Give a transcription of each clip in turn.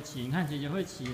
会骑，你看姐姐会骑耶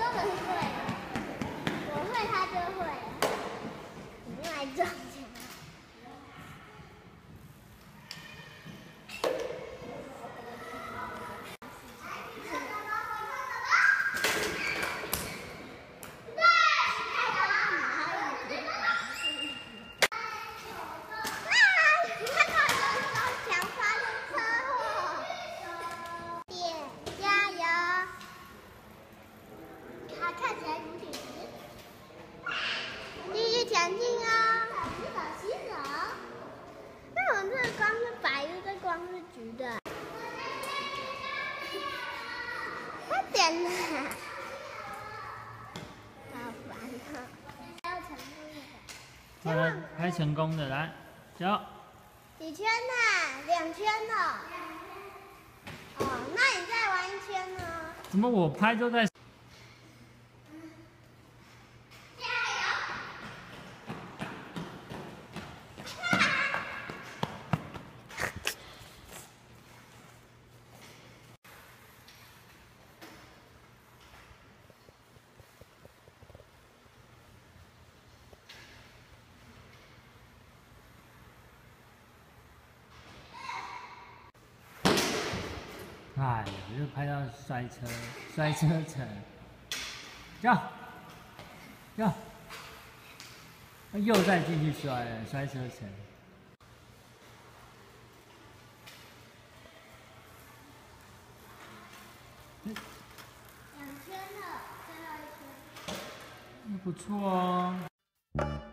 我会，我会他就会，你来撞起来。姐，加油！它看起来有点直，继续前进哦。洗手，洗手。那我这个光是白的，这光是橘的。快点啦！好烦啊！要成功的。好了，拍成功的，来，走。几圈啊？两圈了。哦，那你再玩一圈呢？怎么我拍都在？哎呀，又拍到摔车，摔车城。走，走，又再继续摔了，摔车城。两圈了，最后一圈。不错哦。